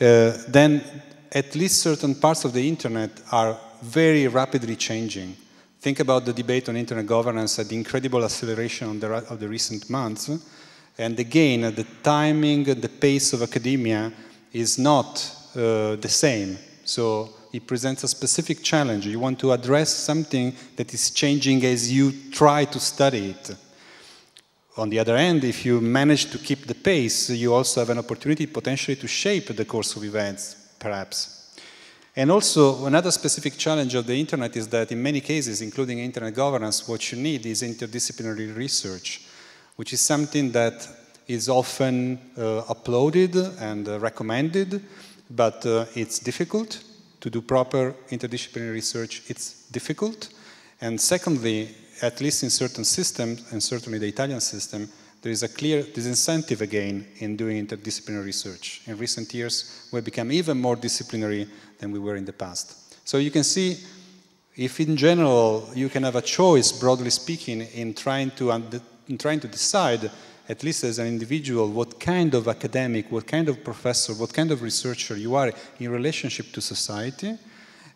uh, then at least certain parts of the internet are very rapidly changing. Think about the debate on internet governance and the incredible acceleration the, of the recent months. And again, the timing, and the pace of academia is not uh, the same. So it presents a specific challenge. You want to address something that is changing as you try to study it. On the other hand, if you manage to keep the pace, you also have an opportunity potentially to shape the course of events, perhaps. And also, another specific challenge of the internet is that in many cases, including internet governance, what you need is interdisciplinary research, which is something that is often uh, uploaded and uh, recommended, but uh, it's difficult to do proper interdisciplinary research. It's difficult. And secondly, at least in certain systems, and certainly the Italian system, there is a clear disincentive again in doing interdisciplinary research. In recent years, we've become even more disciplinary than we were in the past. So you can see, if in general you can have a choice, broadly speaking, in trying to, in trying to decide, at least as an individual, what kind of academic, what kind of professor, what kind of researcher you are in relationship to society,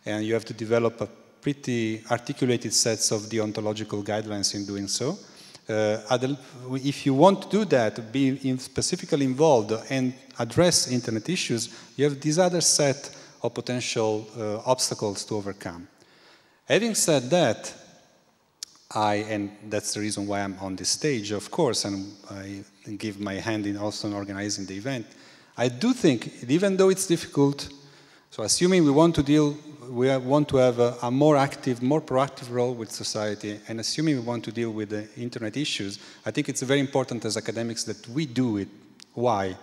and you have to develop a pretty articulated sets of deontological guidelines in doing so. Uh, if you want to do that, be in specifically involved and address internet issues, you have this other set of potential uh, obstacles to overcome. Having said that, I, and that's the reason why I'm on this stage, of course, and I give my hand in also in organizing the event, I do think, even though it's difficult, so assuming we want to deal we want to have a, a, more active, more proactive role with society, and assuming we want to deal with the internet issues, I think it's very important as academics that we do it. Why?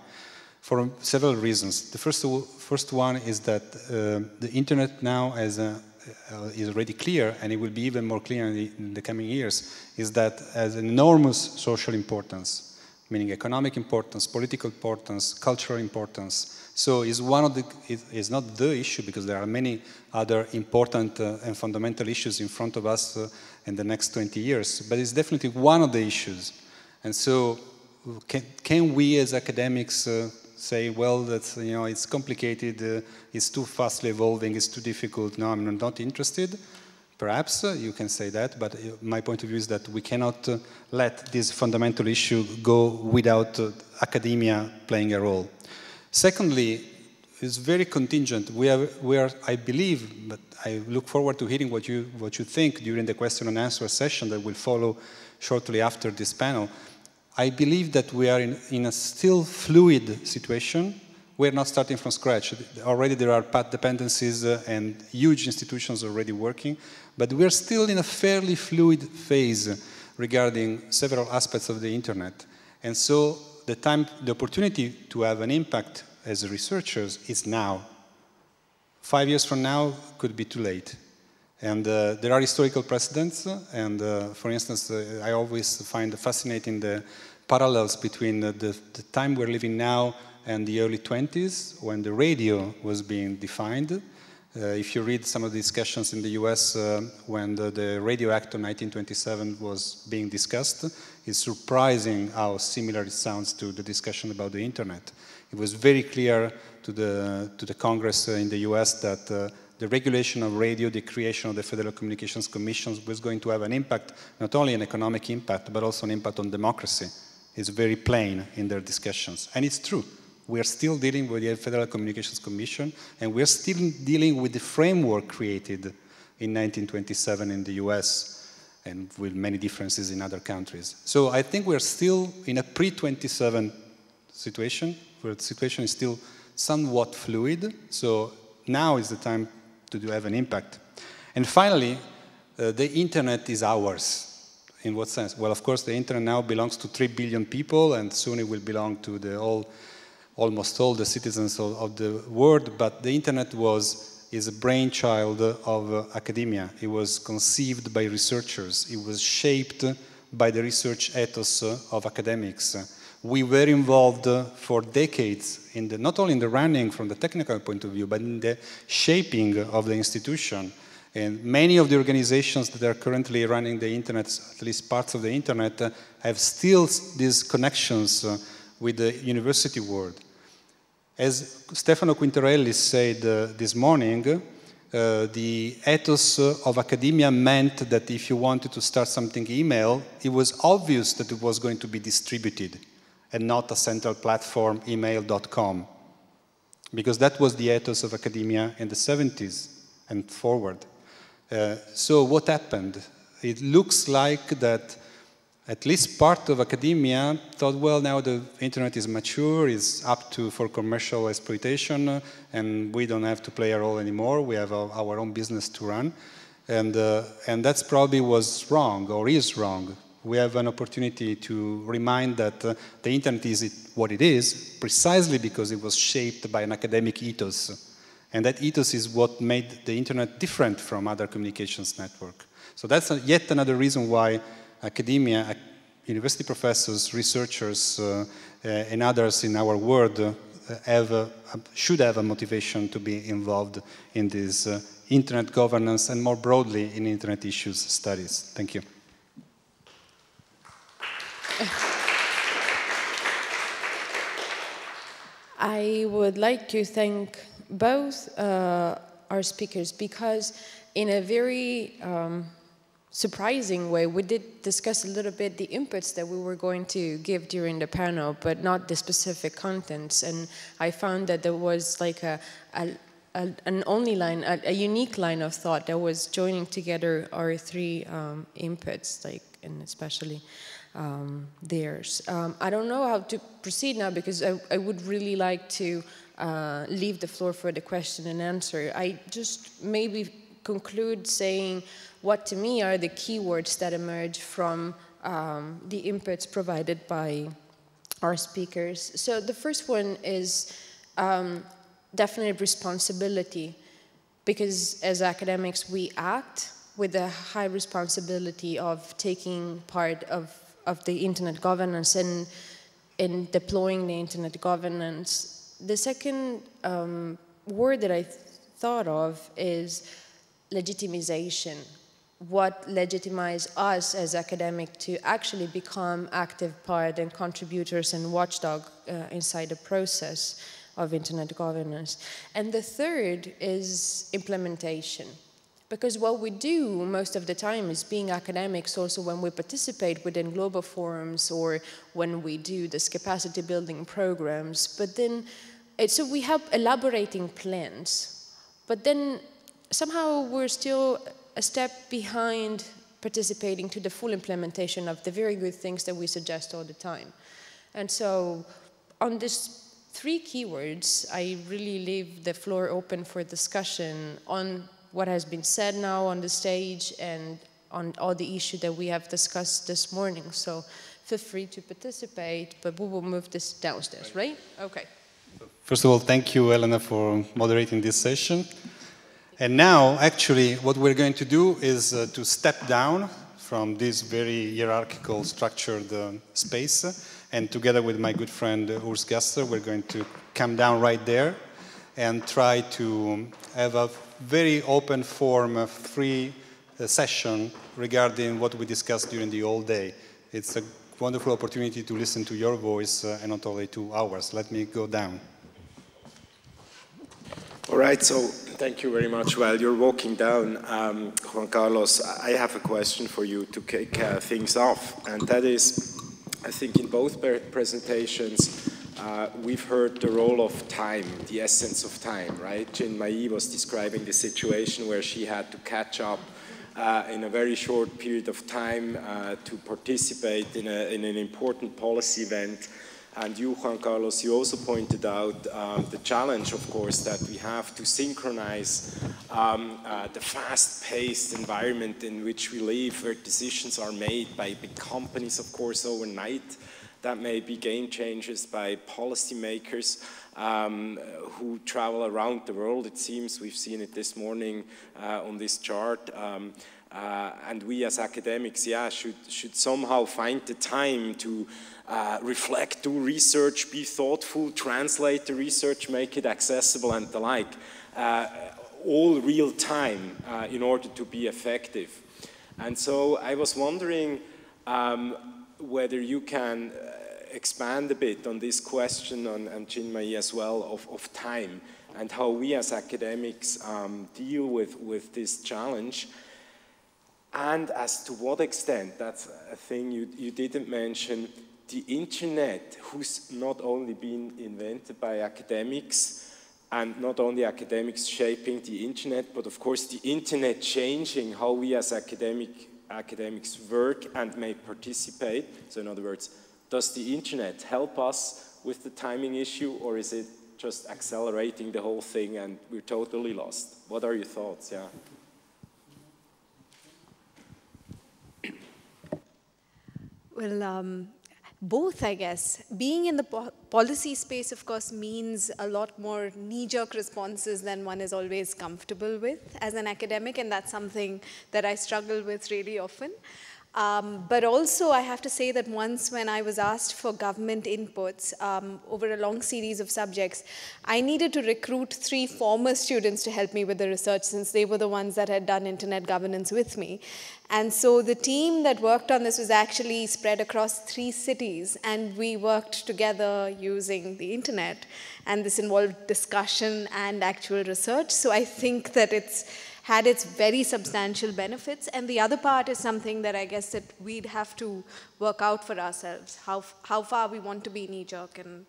For several reasons. The first, first one is that uh, the internet now a, uh, is already clear, and it will be even more clear in the, in the coming years, is that has enormous social importance, meaning economic importance, political importance, cultural importance, so it's one of the, it's not the issue because there are many other important uh, and fundamental issues in front of us uh, in the next 20 years, but it's definitely one of the issues. And so can, can we as academics uh, say, well, that you know, it's complicated, uh, it's too fastly evolving, it's too difficult, no, I'm not interested? Perhaps uh, you can say that, but uh, my point of view is that we cannot let this fundamental issue go without academia playing a role. Secondly, it's very contingent. We are, we are, I believe, but I look forward to hearing what you, what you think during the question and answer session that will follow shortly after this panel. I believe that we are in, in a still fluid situation. We're not starting from scratch. Already there are path dependencies uh, and huge institutions already working, but we're still in a fairly fluid phase regarding several aspects of the internet. And so the time, the opportunity to have an impact as researchers is now. Five years from now could be too late. And uh, there are historical precedents, and uh, for instance, uh, I always find fascinating the parallels between the, the, time we're living now and the early 20s, when the radio was being defined. Uh, if you read some of the discussions in the US uh, when the, the Radio Act of 1927 was being discussed, it's surprising how similar it sounds to the discussion about the internet. It was very clear to the, to the Congress uh, in the US that the regulation of radio, the creation of the Federal Communications Commission was going to have an impact, not only an economic impact, but also an impact on democracy. It's very plain in their discussions. And it's true. We are still dealing with the Federal Communications Commission, and we are still dealing with the framework created in 1927 in the US and with many differences in other countries. So I think we're still in a pre-27 situation, where the situation is still somewhat fluid. So now is the time to have an impact. And finally, uh, the internet is ours. In what sense? Well, of course, the internet now belongs to 3 billion people, and soon it will belong to the all, almost all the citizens of, of the world. But the internet was is a brainchild of uh, academia. It was conceived by researchers. It was shaped by the research ethos uh, of academics. We were involved uh, for decades in the, not only in the running from the technical point of view, but in the shaping of the institution. And many of the organizations that are currently running the internet, at least parts of the internet, uh, have still these connections with the university world. As Stefano Quintarelli said uh, this morning, uh, the ethos of academia meant that if you wanted to start something email, it was obvious that it was going to be distributed and not a central platform, email.com. Because that was the ethos of academia in the 70s and forward. Uh, so what happened? It looks like that at least part of academia thought, well, now the internet is mature, is up to for commercial exploitation, and we don't have to play a role anymore. We have our own business to run, and uh, and that's probably was wrong or is wrong. We have an opportunity to remind that uh, the internet is what it is precisely because it was shaped by an academic ethos, and that ethos is what made the internet different from other communications network. So that's a, yet another reason why academia, university professors, researchers, uh, uh, and others in our world uh, have should have a motivation to be involved in this internet governance and more broadly in internet issues studies. Thank you. I would like to thank both uh, our speakers because in a very um, surprising way, we did discuss a little bit the inputs that we were going to give during the panel, but not the specific contents. And I found that there was like a, a, an only line, a, a, unique line of thought that was joining together our three um, inputs, like and especially um, theirs. Um, I don't know how to proceed now because I, I would really like to uh, leave the floor for the question and answer. I just maybe conclude saying what to me are the keywords that emerge from um, the inputs provided by our speakers. So the first one is um, definite responsibility, because as academics we act with a high responsibility of taking part of, of the internet governance and in deploying the internet governance. The second um, word that I th thought of is legitimization what legitimize us as academic to actually become active part and contributors and watchdog uh, inside the process of internet governance. And the third is implementation. Because what we do most of the time is being academics also when we participate within global forums or when we do this capacity building programs. But then, so we help elaborating plans. But then somehow we're still a step behind participating to the full implementation of the very good things that we suggest all the time. And so on these three keywords, I really leave the floor open for discussion on what has been said now on the stage and on all the issues that we have discussed this morning. So feel free to participate, but we will move this downstairs, right? Okay. First of all, thank you, Elena, for moderating this session. And now, actually, what we're going to do is uh, to step down from this very hierarchical, structured uh, space. And together with my good friend uh, Urs Gasser, we're going to come down right there and try to have a very open form, free uh, session regarding what we discussed during the whole day. It's a wonderful opportunity to listen to your voice uh, and not only two hours. Let me go down. All right, so Thank you very much. While you're walking down, um, Juan Carlos, I have a question for you to kick uh, things off, and that is, I think in both presentations, uh, we've heard the role of time, the essence of time, right? Chinmayi was describing the situation where she had to catch up uh, in a very short period of time uh, to participate in, a, in, an important policy event and you, Juan Carlos, you also pointed out um, the challenge, of course, that we have to synchronize um, uh, the fast-paced environment in which we live, where decisions are made by big companies, of course, overnight. That may be game changers by policymakers um, who travel around the world. It seems we've seen it this morning uh, on this chart. Um, uh, and we as academics, yeah, should, should somehow find the time to uh, reflect, do research, be thoughtful, translate the research, make it accessible and the like, uh, all real time uh, in order to be effective. And so I was wondering um, whether you can uh, expand a bit on this question on, and as well of, of time and how we as academics um, deal with, with this challenge. And as to what extent, that's a thing you, you didn't mention, the internet, who's not only been invented by academics, and not only academics shaping the internet, but of course the internet changing how we as academic, academics work and may participate. So in other words, does the internet help us with the timing issue or is it just accelerating the whole thing and we're totally lost? What are your thoughts? Yeah. Well, um, both, I guess. Being in the po policy space, of course, means a lot more knee-jerk responses than one is always comfortable with as an academic, and that's something that I struggle with really often. Um, but also, I have to say that once when I was asked for government inputs um, over a long series of subjects, I needed to recruit three former students to help me with the research since they were the ones that had done internet governance with me. And so the team that worked on this was actually spread across three cities, and we worked together using the internet. And this involved discussion and actual research. So I think that it's had its very substantial benefits. And the other part is something that I guess that we'd have to work out for ourselves, how, how far we want to be knee-jerk and,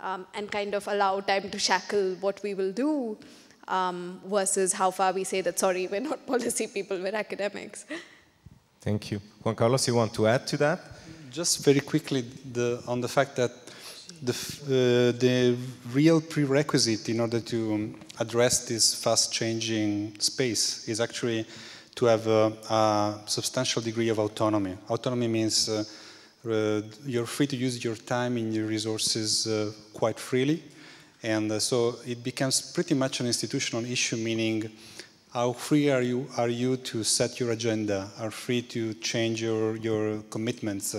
um, and kind of allow time to shackle what we will do um, versus how far we say that, sorry, we're not policy people, we're academics. Thank you. Juan Carlos, you want to add to that? Just very quickly the, on the fact that the, uh, the real prerequisite in order to um, address this fast changing space is actually to have a, a substantial degree of autonomy. Autonomy means uh, uh, you're free to use your time and your resources uh, quite freely. And uh, so it becomes pretty much an institutional issue, meaning how free are you, are you to set your agenda, are free to change your, your commitments.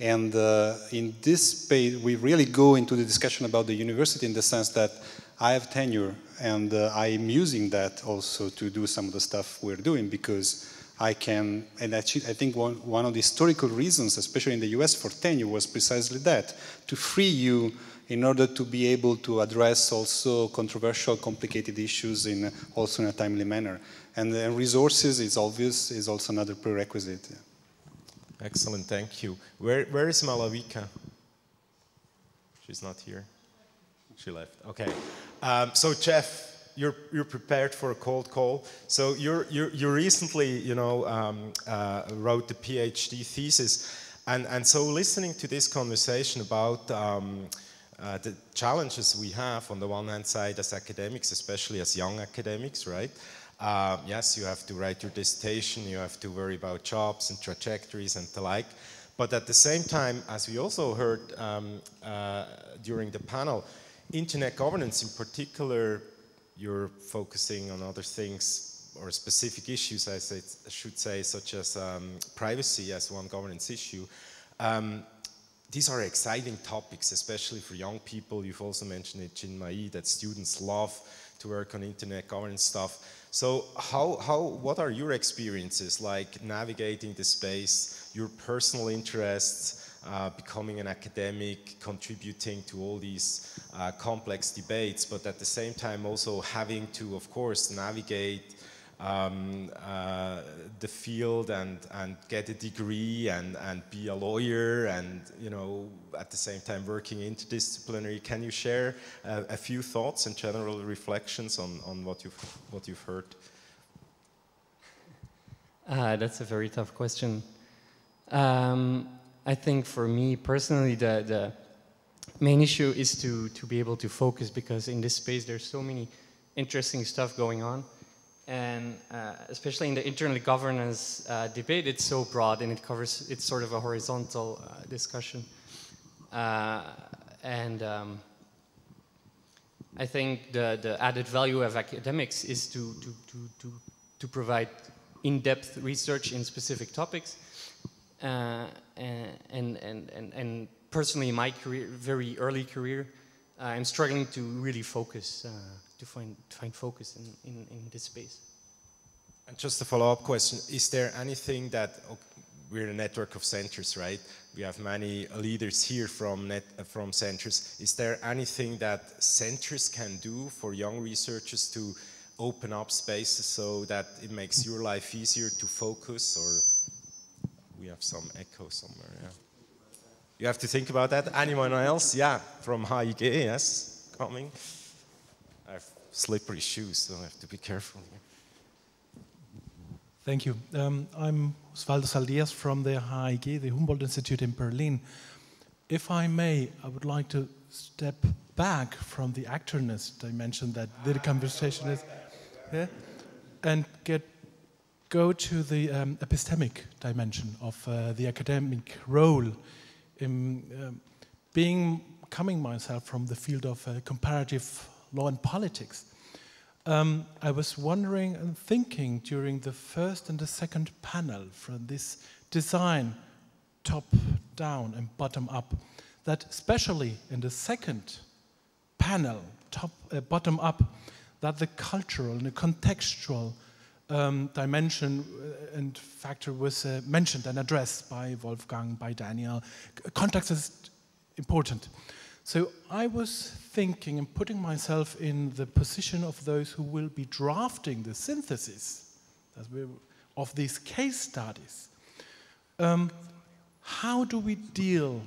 And uh, in this space, we really go into the discussion about the university in the sense that I have tenure and uh, I'm using that also to do some of the stuff we're doing because I can, and actually, I think one, one of the historical reasons, especially in the US for tenure, was precisely that to free you in order to be able to address also controversial, complicated issues in also in a timely manner. And, and resources is obvious, is also another prerequisite. Excellent, thank you. Where, where is Malavika? She's not here. She left. Okay. Um, so Jeff, you're, you're prepared for a cold call. So you're, you recently, you know, um, uh, wrote the PhD thesis, and, and so listening to this conversation about um, uh, the challenges we have on the one hand side as academics, especially as young academics, right? Um, yes, you have to write your dissertation, you have to worry about jobs and trajectories and the like. But at the same time, as we also heard um, uh, during the panel, internet governance in particular, you're focusing on other things or specific issues, I, should say, such as um, privacy as one governance issue. Um, these are exciting topics, especially for young people. You've also mentioned it, Chinmayi, that students love to work on internet governance stuff. So how, how, what are your experiences like navigating the space, your personal interests, uh, becoming an academic, contributing to all these uh, complex debates, but at the same time also having to, of course, navigate um, uh, the field and, and get a degree and, and be a lawyer and, you know, at the same time working interdisciplinary. Can you share a few thoughts and general reflections on, on what, you've, what you've heard? Uh, that's a very tough question. Um, I think for me personally, the, the main issue is to, to be able to focus because in this space there's so many interesting stuff going on and uh, especially in the internet governance uh, debate, it's so broad and it covers, it's sort of a horizontal uh, discussion. Uh, and um, I think the, the added value of academics is to, to, to, to, to provide in-depth research in specific topics. Uh, and, and, and, and personally, in my career, very early career, I'm struggling to really focus uh, to find, to find focus in, in, in this space. And just a follow-up question, is there anything that we're a network of centers, right? We have many leaders here from, net, from centers. Is there anything that centers can do for young researchers to open up spaces so that it makes your life easier to focus or we have some echo somewhere, yeah. You have to think about that. Anyone else? Yeah, from HIG, yes, coming. Slippery shoes, so I have to be careful here. Thank you. Um, I'm Osvaldo Saldias from the HIG, the Humboldt Institute in Berlin. If I may, I would like to step back from the actorness dimension that the conversation is, yeah, and get go to the um, epistemic dimension of uh, the academic role in um, being coming myself from the field of uh, comparative law and politics. Um, I was wondering and thinking during the first and the second panel from this design, top down and bottom up, that especially in the second panel, top uh, bottom up, that the cultural and the contextual um, dimension uh, and factor was uh, mentioned and addressed by Wolfgang, by Daniel. Context is important. So I was thinking and putting myself in the position of those who will be drafting the synthesis of these case studies. Um, how do we deal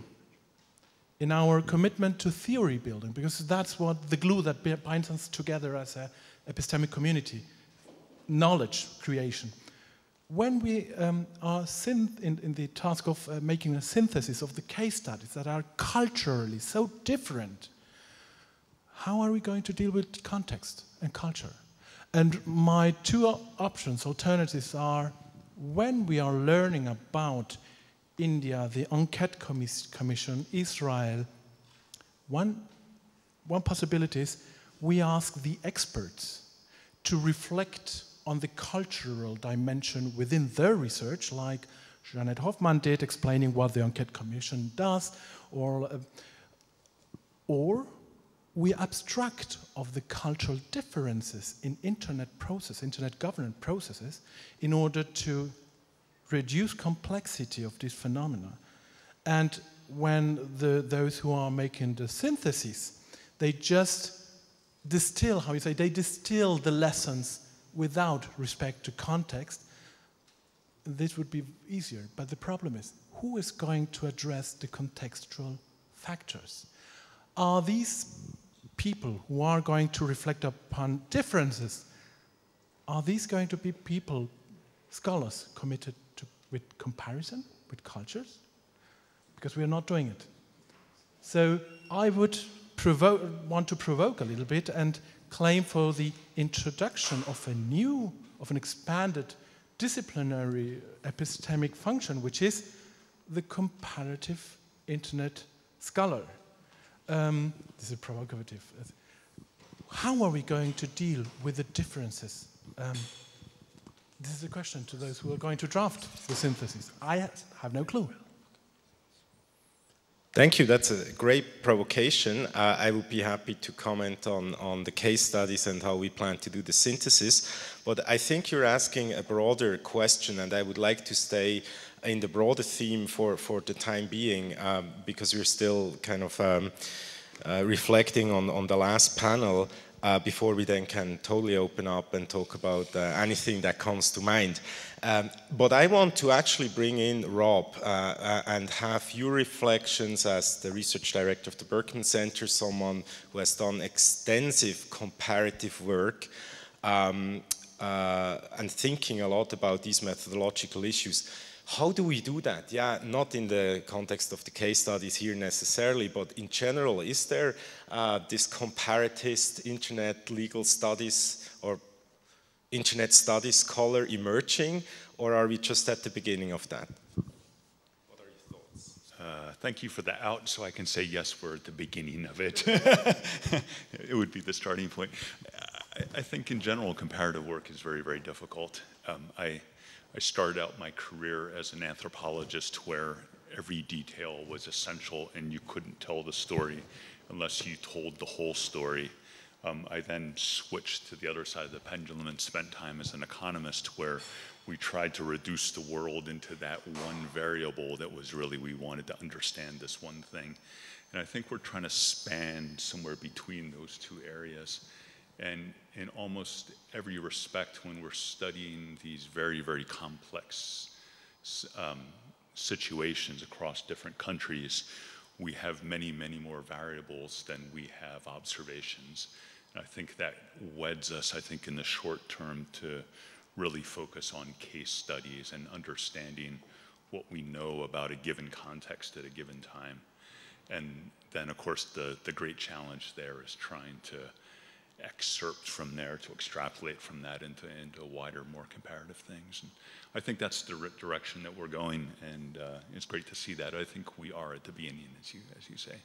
in our commitment to theory building? Because that's what the glue that binds us together as an epistemic community knowledge creation. When we um, are in, in, the task of uh, making a synthesis of the case studies that are culturally so different, how are we going to deal with context and culture? And my two options, alternatives are when we are learning about India, the Enquete Commission, Israel, one, one possibility is we ask the experts to reflect on the cultural dimension within their research, like Jeanette Hofmann did, explaining what the Enquete Commission does, or, uh, or we abstract of the cultural differences in internet process, internet governance processes, in order to reduce complexity of these phenomena. And when the, those who are making the synthesis, they just distill, how you say, they distill the lessons without respect to context, this would be easier. But the problem is, who is going to address the contextual factors? Are these people who are going to reflect upon differences, are these going to be people, scholars, committed to, with comparison, with cultures? Because we are not doing it. So I would want to provoke a little bit and claim for the introduction of a new, of an expanded disciplinary epistemic function, which is the comparative internet scholar. Um, this is provocative. How are we going to deal with the differences? Um, this is a question to those who are going to draft the synthesis. I have no clue. Thank you. That's a great provocation. Uh, I would be happy to comment on, on the case studies and how we plan to do the synthesis. But I think you're asking a broader question, and I would like to stay in the broader theme for, for the time being, um, because we're still kind of um, uh, reflecting on, on the last panel uh, before we then can totally open up and talk about uh, anything that comes to mind. Um, but I want to actually bring in Rob uh, uh, and have your reflections as the research director of the Berkman Center, someone who has done extensive comparative work um, uh, and thinking a lot about these methodological issues. How do we do that? Yeah, not in the context of the case studies here necessarily, but in general, is there uh, this comparatist internet legal studies internet studies scholar emerging, or are we just at the beginning of that? What are your thoughts? Uh, thank you for the out, so I can say yes, we're at the beginning of it. it would be the starting point. I, I, think in general, comparative work is very, very difficult. Um, I I started out my career as an anthropologist where every detail was essential and you couldn't tell the story unless you told the whole story. Um, I then switched to the other side of the pendulum and spent time as an economist where we tried to reduce the world into that one variable that was really we wanted to understand this one thing. And I think we're trying to span somewhere between those two areas. And in almost every respect, when we're studying these very, very complex um, situations across different countries, we have many, many more variables than we have observations. I think that weds us, I think, in the short term to really focus on case studies and understanding what we know about a given context at a given time. And then, of course, the, the great challenge there is trying to excerpt from there, to extrapolate from that into, into wider, more comparative things. And I think that's the direction that we're going, and uh, it's great to see that. I think we are at the beginning, as you, as you say.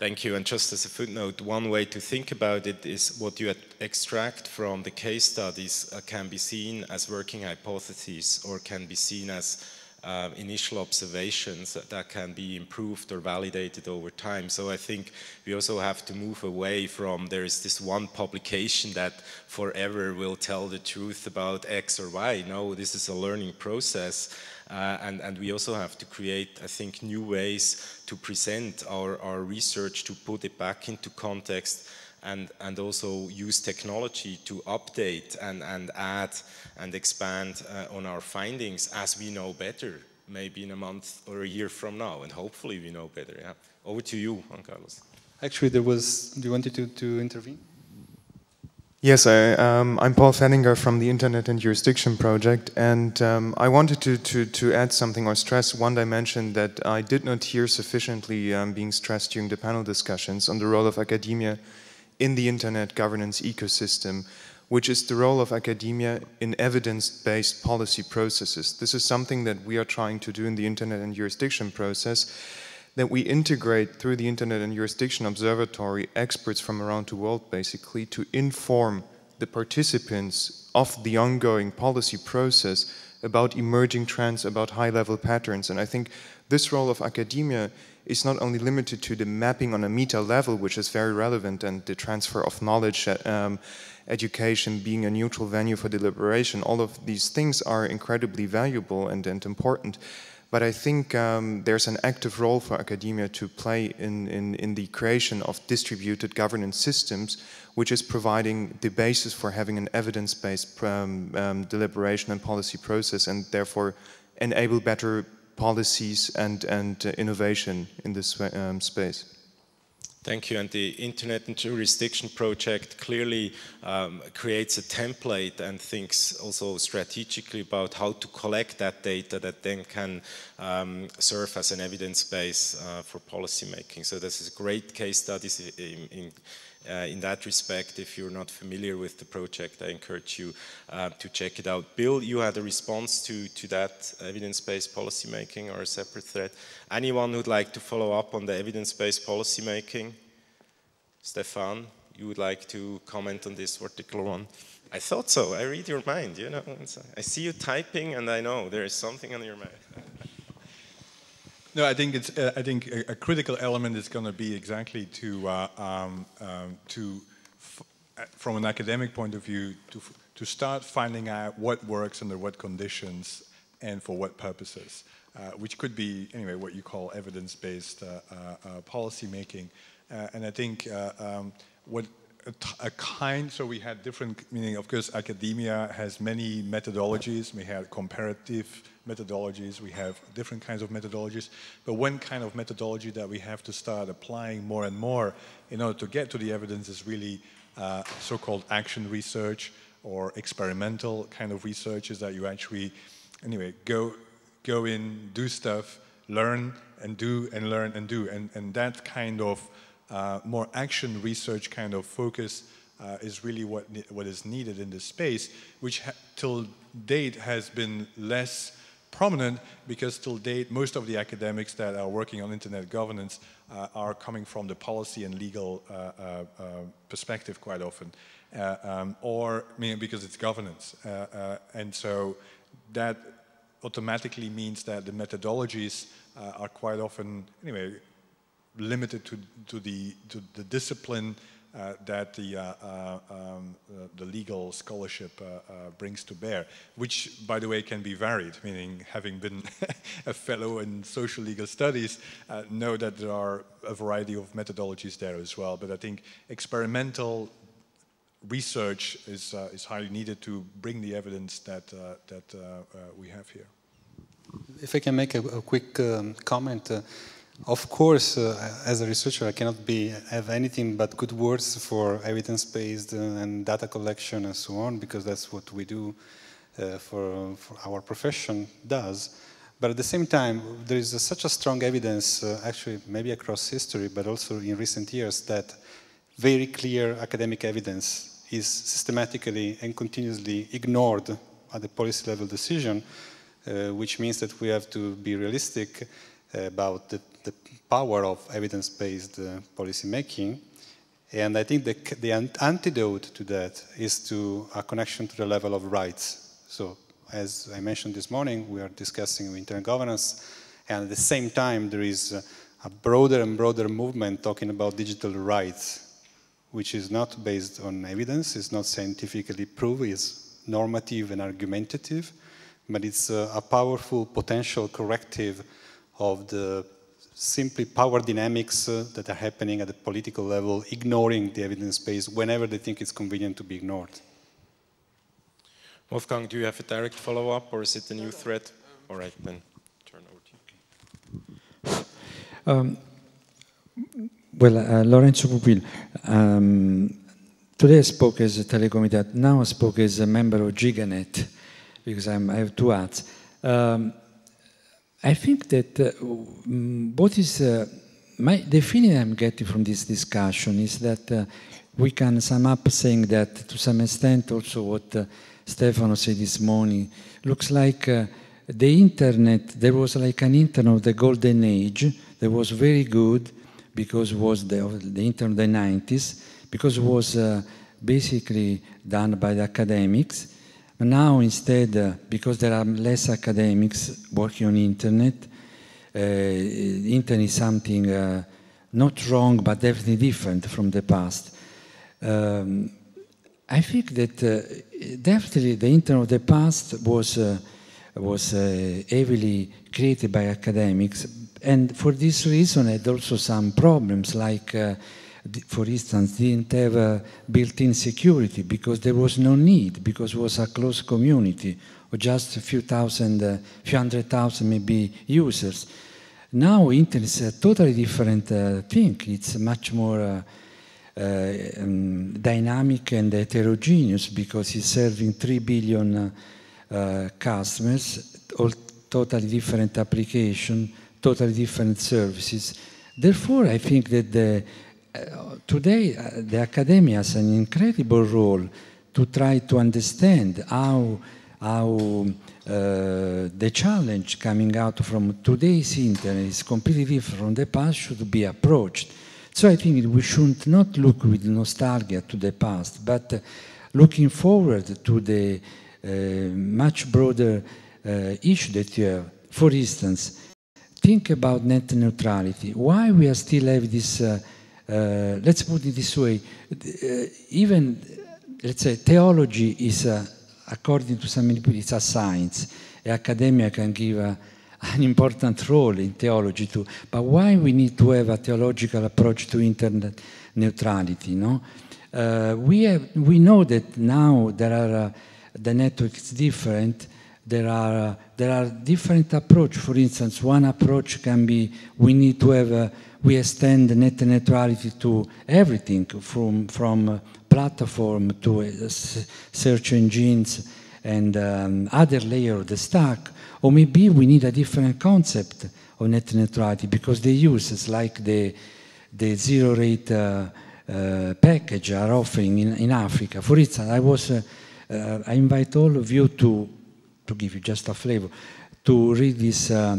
Thank you. And just as a footnote, one way to think about it is what you extract from the case studies uh, can be seen as working hypotheses or can be seen as uh, initial observations that, that, can be improved or validated over time. So I think we also have to move away from there is this one publication that forever will tell the truth about X or Y. No, this is a learning process. Uh, and, and we also have to create, I think, new ways to present our, our research, to put it back into context and, and also use technology to update and, and add and expand uh, on our findings as we know better, maybe in a month or a year from now, and hopefully we know better. Yeah. Over to you, Juan Carlos. Actually, there was, do you want to, to intervene? Yes, I, am um, Paul Fehlinger from the Internet and Jurisdiction Project, and um, I wanted to, to, to, add something or stress one dimension that I did not hear sufficiently um, being stressed during the panel discussions on the role of academia in the Internet governance ecosystem, which is the role of academia in evidence-based policy processes. This is something that we are trying to do in the Internet and Jurisdiction process, that we integrate through the Internet and Jurisdiction Observatory experts from around the world basically to inform the participants of the ongoing policy process about emerging trends, about high-level patterns. And I think this role of academia is not only limited to the mapping on a meta level, which is very relevant, and the transfer of knowledge, um, education being a neutral venue for deliberation. All of these things are incredibly valuable and, and important. But I think um, there's an active role for academia to play in, in, in the creation of distributed governance systems, which is providing the basis for having an evidence-based um, um, deliberation and policy process, and therefore enable better policies and, and uh, innovation in this um, space. Thank you. And the Internet and Jurisdiction Project clearly um, creates a template and thinks also strategically about how to collect that data that then can um, serve as an evidence base uh, for policymaking. So this is a great case studies in, in in that respect, if you're not familiar with the project, I encourage you uh, to check it out. Bill, you had a response to, to that evidence-based policymaking or a separate thread. Anyone who'd like to follow up on the evidence-based policymaking? Stefan, you would like to comment on this particular one? I thought so. I read your mind, you know. I see you typing and I know there is something on your mind. No, I think it's. Uh, I think a, a, critical element is going to be exactly to uh, um, um, to, uh, from an academic point of view, to to start finding out what works under what conditions and for what purposes, uh, which could be anyway what you call evidence-based uh, uh, policy making. and I think um, what a, kind, so we had different, meaning. Of course academia has many methodologies, we have comparative methodologies, we have different kinds of methodologies, but one kind of methodology that we have to start applying more and more in order to get to the evidence is really uh, so-called action research or experimental kind of research is that you actually, anyway, go, go in, do stuff, learn and do and learn and do. And, and that kind of uh, more action research kind of focus uh, is really what, what is needed in this space, which till date has been less prominent because till date most of the academics that are working on internet governance uh, are coming from the policy and legal uh, uh, uh perspective quite often. Uh, um, or I mean, because it's governance. Uh, and so that automatically means that the methodologies are quite often anyway limited to, to, the, to the discipline uh, that the, uh, uh, um, uh, the legal scholarship brings to bear, which, by the way, can be varied, meaning having been a fellow in social legal studies, know that there are a variety of methodologies there as well. But I think experimental research is, uh, is highly needed to bring the evidence that, uh, that uh, we have here. If I can make a, a quick um, comment, of course, uh, as a researcher, I cannot be have anything but good words for evidence-based uh, and data collection and so on, because that's what we do uh, for, for, our profession does. But at the same time, there is such a strong evidence, uh, actually maybe across history, but also in recent years, that very clear academic evidence is systematically and continuously ignored at the policy level decision, uh, which means that we have to be realistic about the, the power of evidence-based uh, policy making. And I think the, the antidote to that is to a connection to the level of rights. So as I mentioned this morning, we are discussing internet governance, and at the same time, there is a, broader and broader movement talking about digital rights, which is not based on evidence, it's not scientifically proven, it's normative and argumentative, but it's a, a powerful potential corrective of the simply power dynamics uh, that are happening at the political level, ignoring the evidence base whenever they think it's convenient to be ignored. Wolfgang, do you have a direct follow-up or is it a new thread? All right, then turn over to you. Um, well, uh, Lorenzo Pupillo, um, today I spoke as a Telecom Italia, now I spoke as a member of GigaNet, because I'm, i have two hats. Um, I think that uh, mm, what is uh, my, the feeling I'm getting from this discussion is that uh, we can sum up saying that to some extent also what uh, Stefano said this morning looks like uh, the internet, there was like an internet of the golden age that was very good because it was the, the internet of the 90s, because it was uh, basically done by the academics now instead, uh, because there are less academics working on internet, uh, internet is something uh, not wrong, but definitely different from the past. Um, I think that uh, definitely the internet of the past was uh, was uh, heavily created by academics, and for this reason had also some problems like for instance, didn't have a built-in security because there was no need, because it was a closed community or just a few thousand, a uh, few hundred thousand maybe users. Now internet is a totally different uh, thing. It's much more uh, uh, um, dynamic and heterogeneous because it's serving 3 billion uh, customers, all totally different applications, totally different services. Therefore, I think that the uh, today uh, the academia has an incredible role to try to understand how, how uh, the challenge coming out from today's internet is completely different from the past should be approached. So I think we should not look with nostalgia to the past, but uh, looking forward to the uh, much broader issue that you have. For instance, think about net neutrality. Why we are still have this uh, let's put it this way, uh, even, let's say, theology is, uh, according to some people, it's a science. Academia can give a, an important role in theology too. But why we need to have a theological approach to internet neutrality? No, uh, we have we know that now there are uh, the network is different. There are uh, there are different approach. For instance, one approach can be we need to have we extend net neutrality to everything from, from platform to uh, search engines and um, other layer of the stack. Or maybe we need a different concept of net neutrality because the users like the, the zero rate uh, uh, package are offering in, in Africa. For instance, I was, uh, uh, I invite all of you to, to give you just a flavor, to read this uh,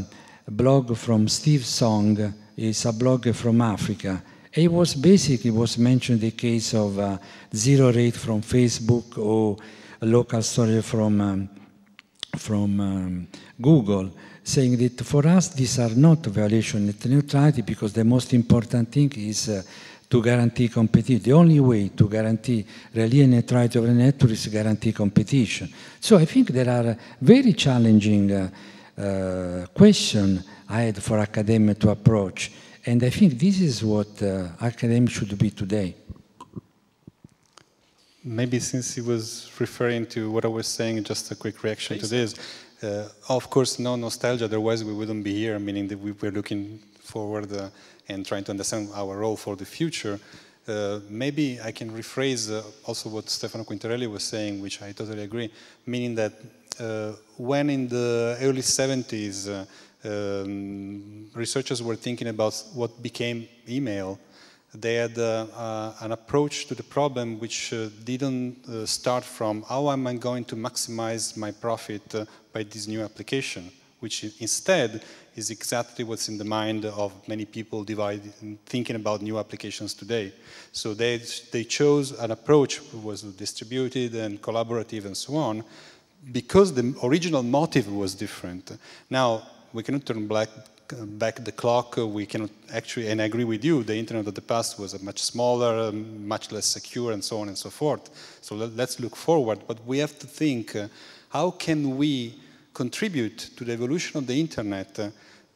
blog from Steve Song, is a blog from Africa. It was basically was mentioned the case of uh, zero rate from Facebook or a local story from um, from um, Google, saying that for us these are not violation of neutrality because the most important thing is uh, to guarantee competition. The only way to guarantee really neutrality of the network is guarantee competition. So I think there are very challenging uh, uh, I had for academia to approach. And I think this is what uh, academia should be today. Maybe since he was referring to what I was saying, just a quick reaction Please. to this. Uh, of course, no nostalgia, otherwise we wouldn't be here, meaning that we were looking forward uh, and trying to understand our role for the future. Uh, maybe I can rephrase uh, also what Stefano Quintarelli was saying, which I totally agree, meaning that when in the early 70s uh, um, researchers were thinking about what became email, they had uh, uh, an approach to the problem which uh, didn't uh, start from how am I going to maximize my profit uh, by this new application, which instead is exactly what's in the mind of many people thinking about new applications today. So they, they chose an approach that was distributed and collaborative and so on, because the original motive was different. Now, we cannot turn black, back the clock. We cannot actually, and I agree with you, the internet of the past was much smaller, much less secure, and so on and so forth. So let, us look forward, but we have to think, uh, how can we contribute to the evolution of the internet, uh,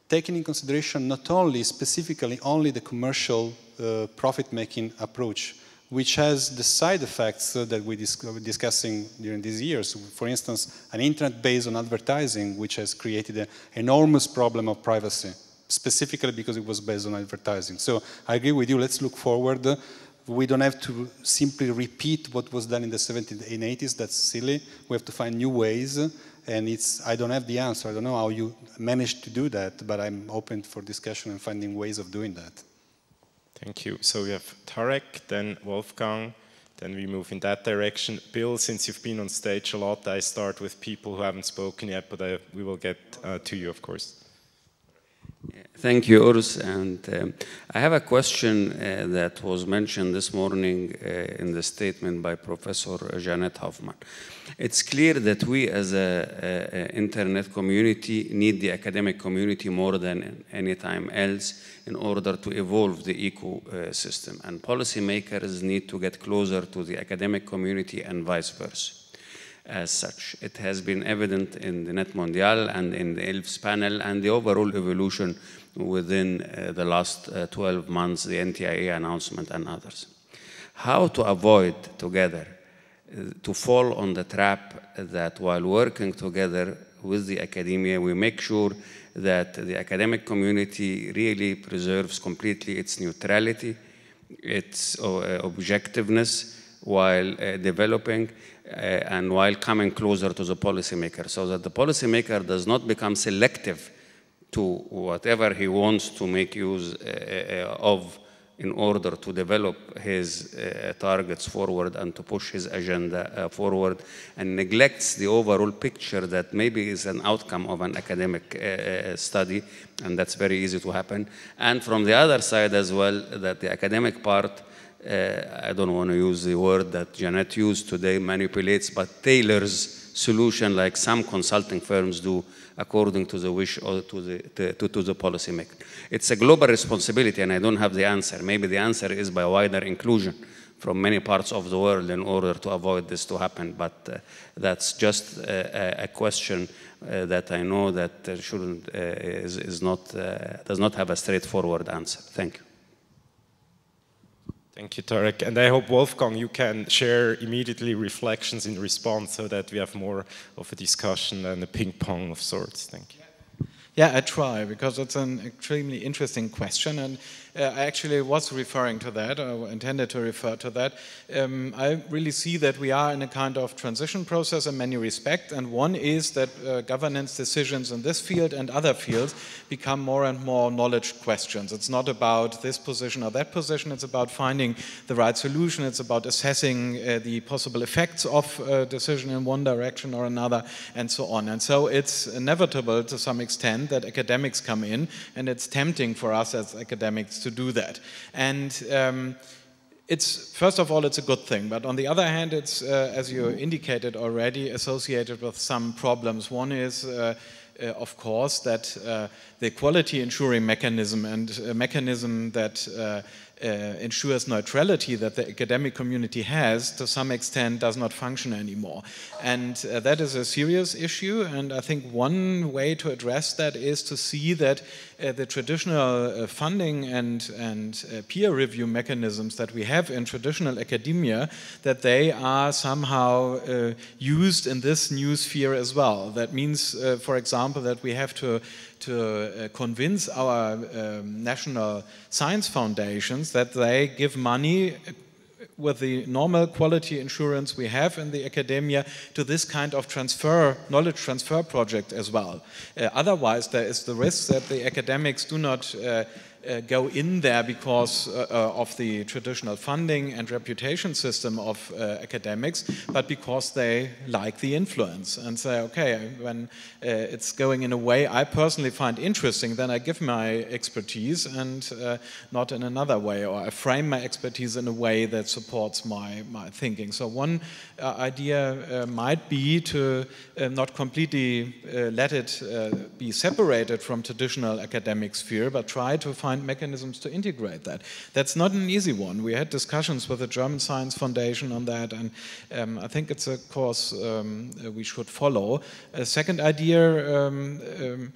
taking in consideration not only specifically only the commercial uh, profit-making approach, which has the side effects that we were discussing during these years. For instance, an internet based on advertising, which has created an enormous problem of privacy, specifically because it was based on advertising. So I agree with you, let's look forward. We don't have to simply repeat what was done in the 70s and 80s, that's silly. We have to find new ways, and it's, I don't have the answer. I don't know how you managed to do that, but I'm open for discussion and finding ways of doing that. Thank you. So we have Tarek, then Wolfgang, then we move in that direction. Bill, since you've been on stage a lot, I start with people who haven't spoken yet, but I, we will get uh, to you, of course. Thank you, Urs. And um, I have a question uh, that was mentioned this morning uh, in the statement by Professor Jeanette Hofmann. It's clear that we as an internet community need the academic community more than any time else in order to evolve the ecosystem. And policymakers need to get closer to the academic community and vice versa as such. It has been evident in the NETmundial and in the ELFS panel and the overall evolution within uh, the last uh, 12 months, the NTIA announcement and others. How to avoid together uh, to fall on the trap that while working together with the academia, we make sure that the academic community really preserves completely its neutrality, its uh, objectiveness, while uh, developing and while coming closer to the policymaker so that the policymaker does not become selective to whatever he wants to make use uh, of in order to develop his uh, targets forward and to push his agenda uh, forward and neglects the overall picture that maybe is an outcome of an academic uh, study and that's very easy to happen. And from the other side as well that the academic part uh, I don't want to use the word that Jeanette used today, manipulates, but tailors solution like some consulting firms do according to the wish or to the, to, to the policy maker. It's a global responsibility and I don't have the answer. Maybe the answer is by wider inclusion from many parts of the world in order to avoid this to happen. But uh, that's just a, a question uh, that I know that uh, shouldn't, uh, is, is not, uh, does not have a straightforward answer. Thank you. Thank you, Tarek. And I hope, Wolfgang, you can share immediately reflections in response so that we have more of a discussion and a ping pong of sorts. Thank you. Yeah, I try because it's an extremely interesting question, and uh, I actually was referring to that, or intended to refer to that. Um, I really see that we are in a kind of transition process in many respects, and one is that uh, governance decisions in this field and other fields become more and more knowledge questions. It's not about this position or that position, it's about finding the right solution, it's about assessing uh, the possible effects of a decision in one direction or another, and so on. And so it's inevitable to some extent that academics come in, and it's tempting for us as academics to do that. And um, it's first of all it's a good thing but on the other hand it's uh, as you indicated already associated with some problems one is uh, uh, of course that uh, the quality ensuring mechanism and a mechanism that uh, uh, ensures neutrality that the academic community has, to some extent, does not function anymore. And uh, that is a serious issue. And I think one way to address that is to see that uh, the traditional uh, funding and, and uh, peer review mechanisms that we have in traditional academia, that they are somehow uh, used in this new sphere as well. That means, for example, that we have to to uh, convince our um, national science foundations that they give money uh, with the normal quality insurance we have in the academia to this kind of transfer, knowledge transfer project as well. Uh, otherwise, there is the risk that the academics do not uh, uh, go in there because uh, uh, of the traditional funding and reputation system of uh, academics, but because they like the influence and say, okay, when uh, it's going in a way I personally find interesting, then I give my expertise and uh, not in another way, or I frame my expertise in a way that supports my, my thinking. So one idea might be to not completely let it be separated from traditional academic sphere, but try to find find mechanisms to integrate that. That's not an easy one. We had discussions with the German Science Foundation on that, and um, I think it's a course um, we should follow. A second idea um, um,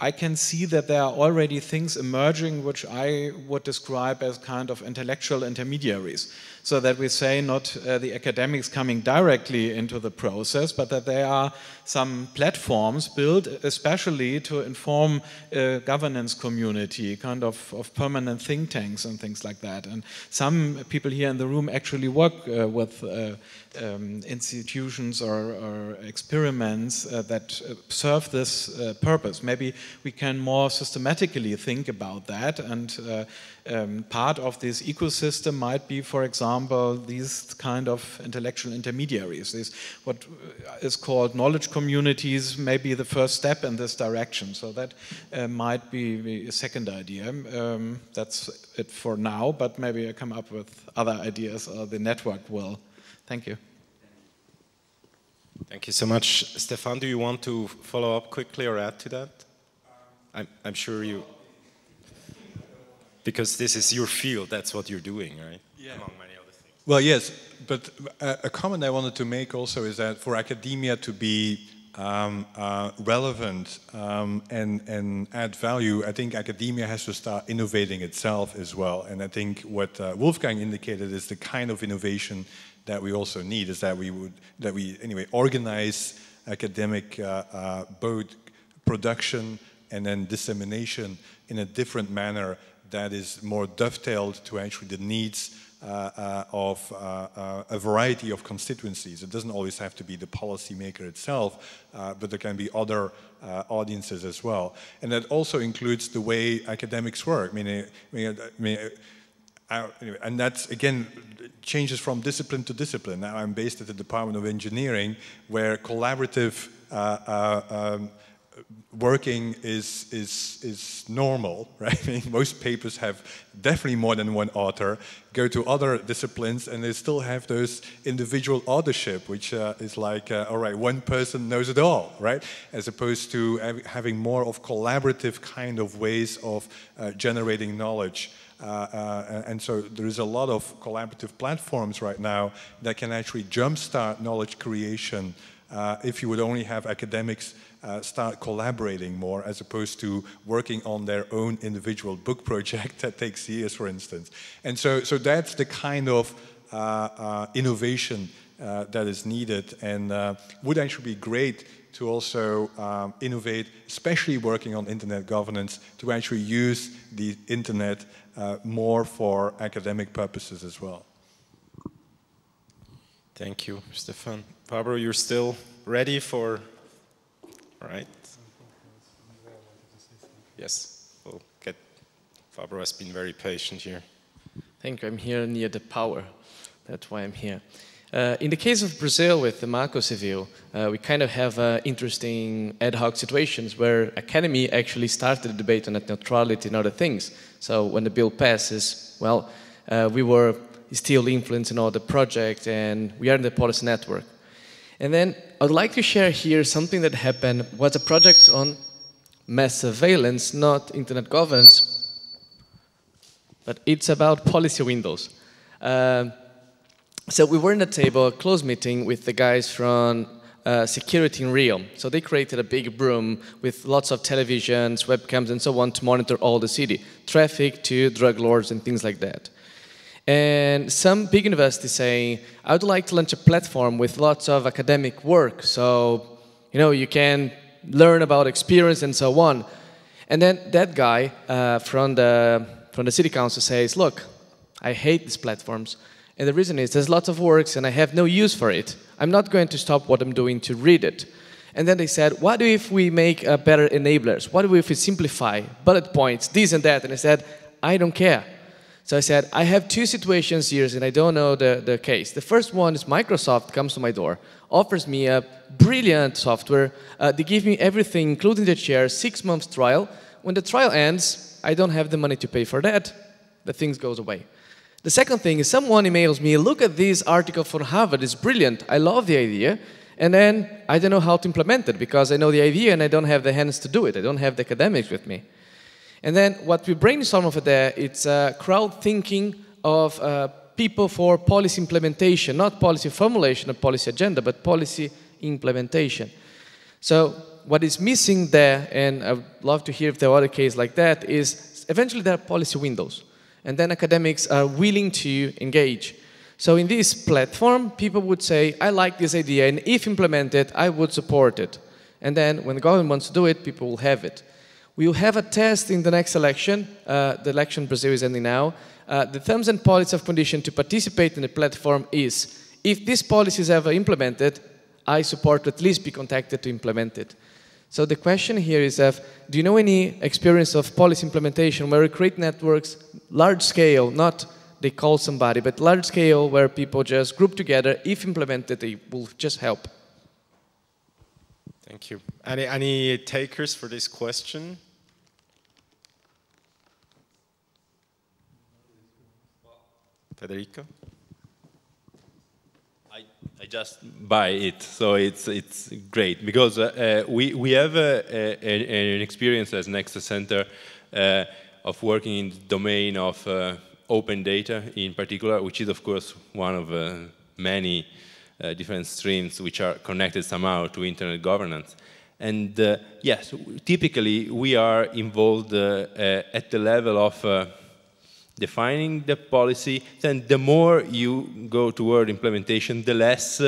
I can see that there are already things emerging which I would describe as kind of intellectual intermediaries so that we say not uh, the academics coming directly into the process, but that there are some platforms built especially to inform a governance community, kind of, of permanent think tanks and things like that. And some people here in the room actually work uh, with uh, um, institutions or, or experiments uh, that uh, serve this uh, purpose. Maybe we can more systematically think about that and um, part of this ecosystem might be, for example, these kind of intellectual intermediaries. These what is called knowledge communities may be the first step in this direction. So that uh, might be a second idea. Um, that's it for now, but maybe I come up with other ideas or the network will. Thank you. Thank you so much. Stefan, do you want to follow up quickly or add to that? I'm, I'm sure you because this is your field, that's what you're doing, right? Yeah. Among many other things. Well, yes, but a, a comment I wanted to make also is that for academia to be um, uh, relevant um, and, and add value, I think academia has to start innovating itself as well. And I think what uh, Wolfgang indicated is the kind of innovation that we also need is that we would, that we anyway organize academic uh, uh both production and then dissemination in a different manner that is more dovetailed to actually the needs uh, uh, of uh, uh, a variety of constituencies. It doesn't always have to be the policymaker itself, uh, but there can be other uh, audiences as well. And that also includes the way academics work. I mean, I mean, I mean anyway, and that's again changes from discipline to discipline. Now I'm based at the Department of Engineering, where collaborative um, working is, is, is normal, right? I mean, most papers have definitely more than one author. Go to other disciplines and they still have those individual authorship, which uh, is like, uh, all right, one person knows it all, right? As opposed to having more of collaborative kind of ways of uh, generating knowledge. Uh, uh, and so there is a lot of collaborative platforms right now that can actually jumpstart knowledge creation uh, if you would only have academics uh, start collaborating more as opposed to working on their own individual book project that takes years, for instance. And so, so that's the kind of uh, uh, innovation uh, that is needed and uh, would actually be great to also um, innovate, especially working on internet governance, to actually use the internet more for academic purposes as well. Thank you, Stefan. Pablo, you're still ready for right? Yes, we'll get, Pablo has been very patient here. Thank you, I'm here near the power. That's why I'm here. Uh, in the case of Brazil with the Marco Civil, uh, we kind of have uh, interesting ad hoc situations where academy actually started a debate on net neutrality and other things. So when the bill passes, well, uh, we were still influencing all the project and we are in the policy network. And then I'd like to share here something that happened, was a project on mass surveillance, not internet governance. but it's about policy windows. Um, so we were in a table, a close meeting with the guys from uh, security in Rio. So they created a big room with lots of televisions, webcams, and so on to monitor all the city, traffic to drug lords and things like that. And some big universities saying, I would like to launch a platform with lots of academic work, so you know you can learn about experience and so on. And then that guy uh, from the from the city council says, look, I hate these platforms. And the reason is there's lots of works and I have no use for it. I'm not going to stop what I'm doing to read it. And then they said, what if we make uh, better enablers? What if we simplify bullet points, this and that? And I said, I don't care. So I said, I have two situations here and I don't know the, the case. The first one is Microsoft comes to my door, offers me a brilliant software. Uh, they give me everything, including the chair, six months trial. When the trial ends, I don't have the money to pay for that. The things goes away. The second thing is someone emails me, look at this article from Harvard, it's brilliant. I love the idea. And then I don't know how to implement it because I know the idea and I don't have the hands to do it. I don't have the academics with me. And then what we brainstorm over there, it's uh, crowd thinking of uh, people for policy implementation, not policy formulation or policy agenda, but policy implementation. So what is missing there, and I'd love to hear if there are other cases like that, is eventually there are policy windows. And then academics are willing to engage. So in this platform, people would say, I like this idea, and if implemented, I would support it. And then when the government wants to do it, people will have it. We will have a test in the next election. Uh, the election in Brazil is ending now. Uh, the terms and policies of condition to participate in the platform is, if this policy is ever implemented, I support at least be contacted to implement it. So the question here is, do you know any experience of policy implementation where we create networks, large scale, not they call somebody, but large scale where people just group together, if implemented, they will just help. Thank you. Any, any takers for this question? Federico? I, I just buy it, so it's, it's great because uh, uh, we, we have a, a, an experience as Nexa Center uh, of working in the domain of uh, open data in particular, which is of course one of uh, many uh, different streams which are connected somehow to internet governance. And yes, typically we are involved at the level of defining the policy, then the more you go toward implementation, the less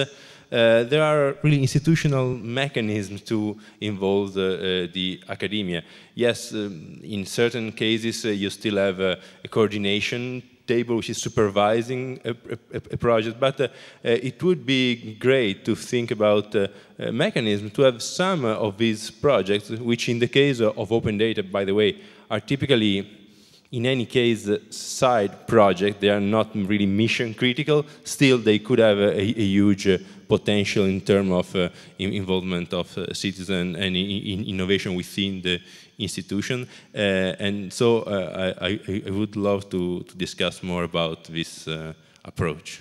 uh, there are really institutional mechanisms to involve the, uh, the academia. Yes, um, in certain cases uh, you still have a coordination table which is supervising a, a, a project, but uh, uh, it would be great to think about uh, a mechanism to have some of these projects, which in the case of open data, by the way, are typically in any case, side project, they are not really mission critical, still they could have a, a huge uh, potential in terms of uh, involvement of uh, citizens and in innovation within the institution. Uh, and so uh, I, I, would love to, to, discuss more about this uh, approach.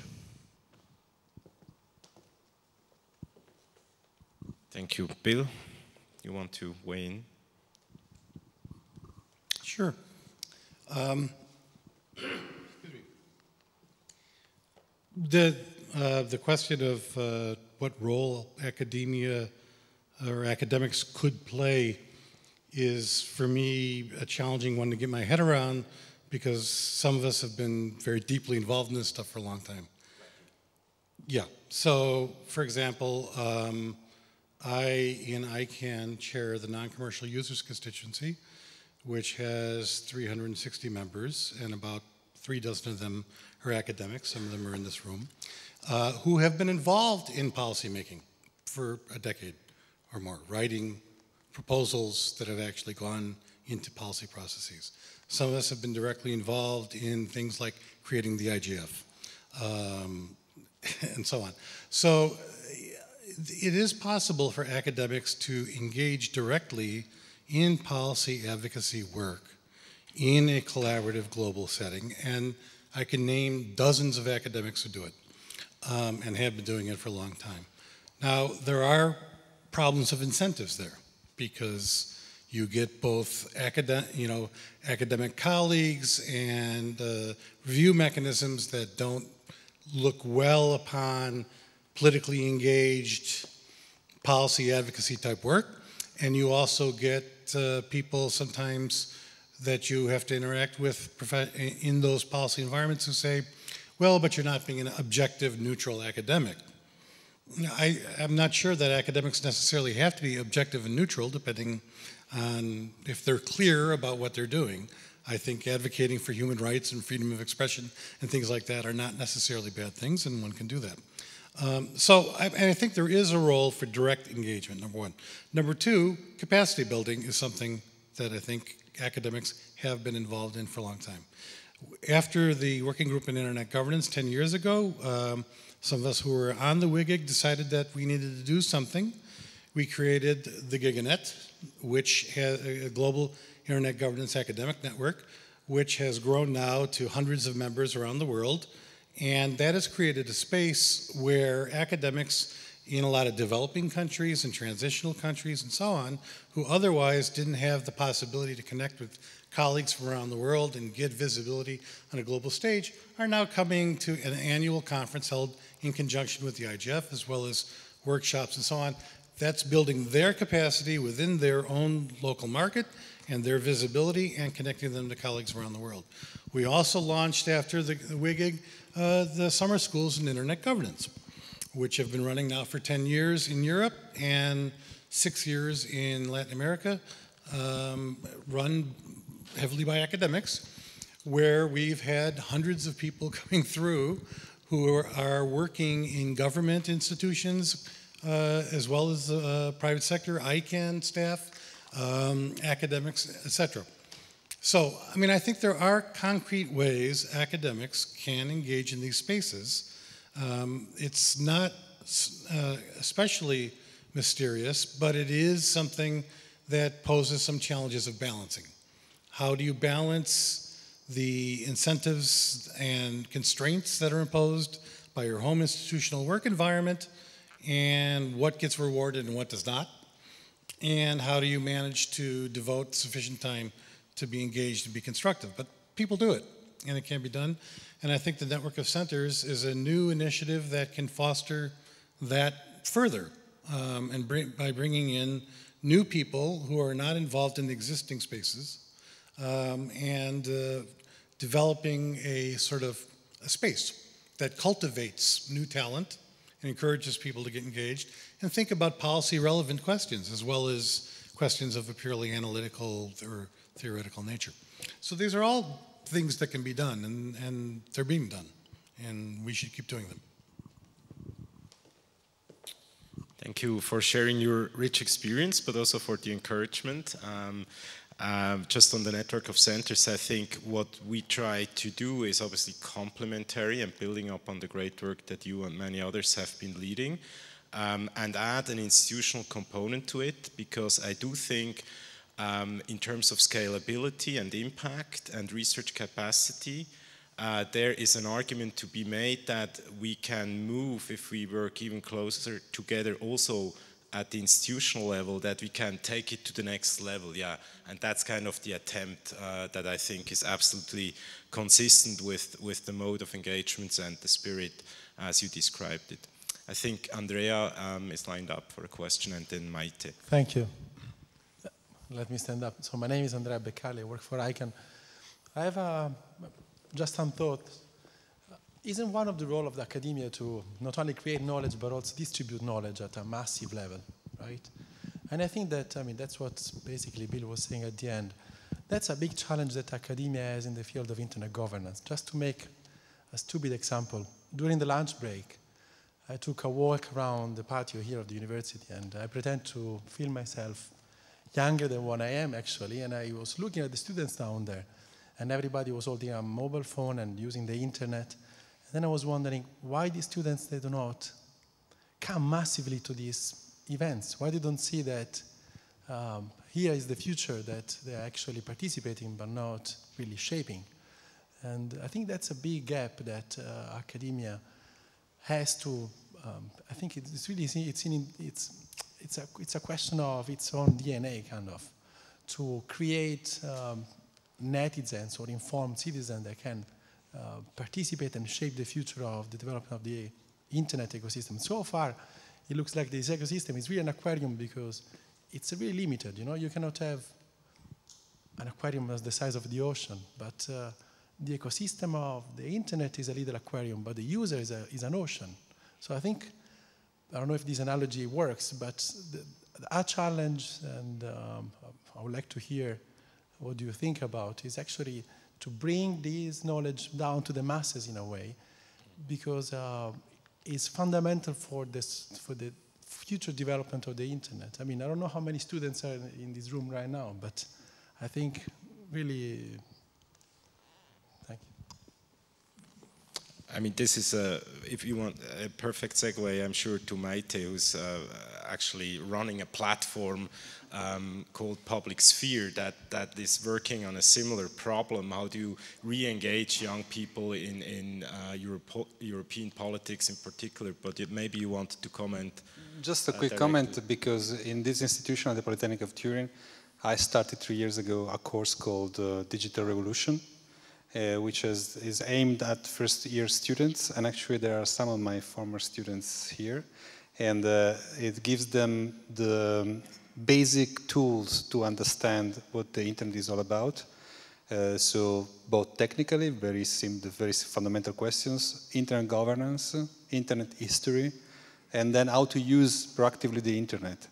Thank you. Bill, you want to weigh in? Sure. Um, the, uh, the question of uh, what role academia or academics could play is, for me, a challenging one to get my head around because some of us have been very deeply involved in this stuff for a long time. Yeah, so for example, um, I in ICANN chair the non-commercial users constituency, which has 360 members, and about three dozen of them are academics, some of them are in this room, uh, who have been involved in policymaking for a decade or more, writing proposals that have actually gone into policy processes. Some of us have been directly involved in things like creating the IGF um, and so on. So it is possible for academics to engage directly in policy advocacy work in a collaborative global setting. And I can name dozens of academics who do it um, and have been doing it for a long time. Now, there are problems of incentives there because You get both academic, you know, academic colleagues and uh, review mechanisms that don't look well upon politically engaged policy advocacy type work. And you also get uh, people sometimes that you have to interact with in those policy environments who say, well, but you're not being an objective, neutral academic. I, am not sure that academics necessarily have to be objective and neutral, depending on if they're clear about what they're doing. I think advocating for human rights and freedom of expression and things like that are not necessarily bad things, and one can do that. Um, so, I, I think there is a role for direct engagement, number one. Number two, capacity building is something that I think academics have been involved in for a long time. After the working group in internet governance 10 years ago, um, some of us who were on the WGIG decided that we needed to do something. We created the GIGANET, which has a global internet governance academic network, which has grown now to hundreds of members around the world. And that has created a space where academics in a lot of developing countries and transitional countries and so on, who otherwise didn't have the possibility to connect with colleagues from around the world and get visibility on a global stage, are now coming to an annual conference held in conjunction with the IGF, as well as workshops and so on. That's building their capacity within their own local market and their visibility and connecting them to colleagues around the world. We also launched after the, the WGIG uh, the summer schools in internet governance which have been running now for 10 years in Europe and six years in Latin America, um, run heavily by academics, where we've had hundreds of people coming through who are, working in government institutions uh, as well as the uh, private sector, ICANN staff, um, academics, etc. So, I mean, I think there are concrete ways academics can engage in these spaces um, it's not uh, especially mysterious, but it is something that poses some challenges of balancing. How do you balance the incentives and constraints that are imposed by your home institutional work environment and what gets rewarded and what does not? And how do you manage to devote sufficient time to be engaged and be constructive? But people do it, and it can be done. And I think the Network of Centers is a new initiative that can foster that further um, and by bringing in new people who are not involved in the existing spaces um, and uh, developing a sort of a space that cultivates new talent and encourages people to get engaged and think about policy relevant questions as well as questions of a purely analytical or theoretical nature. So these are all things that can be done, and, and they're being done, and we should keep doing them. Thank you for sharing your rich experience, but also for the encouragement. Um, uh, just on the network of centers, I think what we try to do is obviously complementary and building up on the great work that you and many others have been leading, um, and add an institutional component to it because I do think um, in terms of scalability and impact and research capacity, uh, there is an argument to be made that we can move if we work even closer together also at the institutional level that we can take it to the next level yeah. And that's kind of the attempt uh, that I think is absolutely consistent with with the mode of engagements and the spirit as you described it. I think Andrea um, is lined up for a question and then Maite. Thank you let me stand up. So my name is Andrea Beccalli. I work for ICANN. I have a, just some thought. Isn't one of the role of the academia to not only create knowledge but also distribute knowledge at a massive level, right? And I think that I mean that's what basically Bill was saying at the end. That's a big challenge that academia has in the field of internet governance. Just to make a stupid example, during the lunch break, I took a walk around the patio here of the university and I pretend to feel myself younger than what I am actually, and I was looking at the students down there, and everybody was holding a mobile phone and using the internet. And then I was wondering why these students they do not come massively to these events. Why they don't see that um, here is the future that they're actually participating but not really shaping. And I think that's a big gap that uh, academia has to. Um, I think it's really it's in it's it's a, it's a question of its own DNA, kind of, to create um, netizens or informed citizens that can uh, participate and shape the future of the development of the internet ecosystem. So far, it looks like this ecosystem is really an aquarium because it's really limited. You know, you cannot have an aquarium as the size of the ocean, but uh, the ecosystem of the internet is a little aquarium, but the user is, a, is an ocean. So I think, I don't know if this analogy works, but the, our challenge, and um, I would like to hear what do you think about, is actually to bring this knowledge down to the masses in a way, because uh, it's fundamental for, this, for the future development of the internet. I mean, I don't know how many students are in this room right now, but I think really I mean, this is a, if you want, a perfect segue, I'm sure, to Maite, who's uh, actually running a platform um, called Public Sphere that, that is working on a similar problem. How do you re-engage young people in, in uh, Europe, European politics in particular? But it, maybe you wanted to comment. Just a uh, quick comment, because in this institution at the Polytechnic of Turin, I started three years ago a course called uh, Digital Revolution, uh, which is, is aimed at first year students. And actually, there are some of my former students here. And uh, it gives them the basic tools to understand what the internet is all about. Uh, so both technically, very simple, very fundamental questions, internet governance, internet history, and then how to use proactively the internet.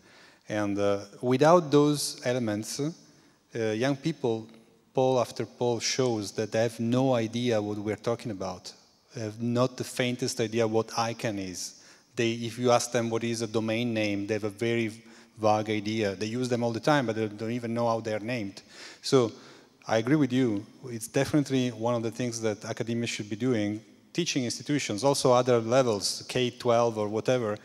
And uh, without those elements, uh, young people poll after poll shows that they have no idea what we're talking about. They have not the faintest idea what ICANN is. They, if you ask them what is a domain name, they have a very vague idea. They use them all the time, but they don't even know how they're named. So I agree with you. It's definitely one of the things that academia should be doing, teaching institutions, also other levels, K-12 or whatever,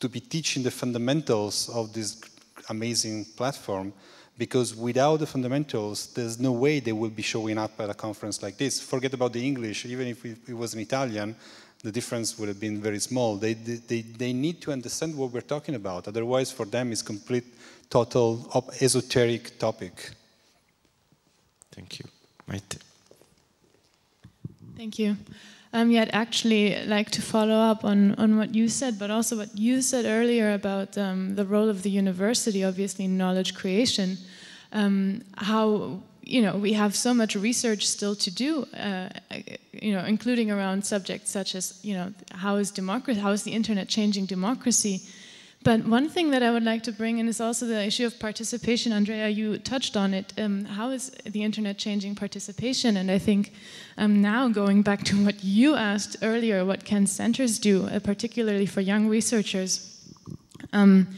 to be teaching the fundamentals of this amazing platform because without the fundamentals, there's no way they will be showing up at a conference like this. Forget about the English, even if it was in Italian, the difference would have been very small. They, they, they need to understand what we're talking about. Otherwise, for them, it's complete, total, esoteric topic. Thank you. Maite. Thank you. Um, yeah, I'd actually like to follow up on, on what you said, but also what you said earlier about um, the role of the university, obviously, in knowledge creation. Um, how you know we have so much research still to do, uh, you know, including around subjects such as you know how is democracy, how is the internet changing democracy, but one thing that I would like to bring in is also the issue of participation. Andrea, you touched on it. Um, how is the internet changing participation? And I think um, now going back to what you asked earlier, what can centers do, uh, particularly for young researchers? Um,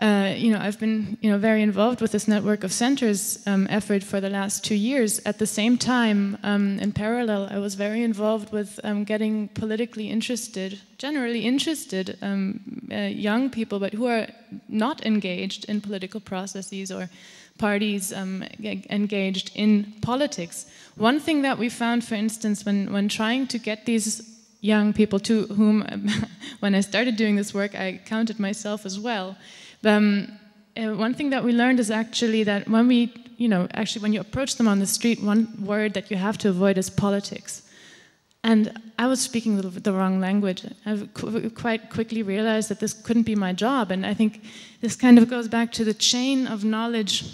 uh, you know, I've been you know very involved with this network of centers um, effort for the last two years. At the same time, um, in parallel, I was very involved with um, getting politically interested, generally interested um, uh, young people, but who are not engaged in political processes or parties um, engaged in politics. One thing that we found, for instance, when when trying to get these young people to whom, when I started doing this work, I counted myself as well um, uh, one thing that we learned is actually that when we, you know, actually when you approach them on the street, one word that you have to avoid is politics. And I was speaking the, the wrong language. I qu quite quickly realized that this couldn't be my job. And I think this kind of goes back to the chain of knowledge,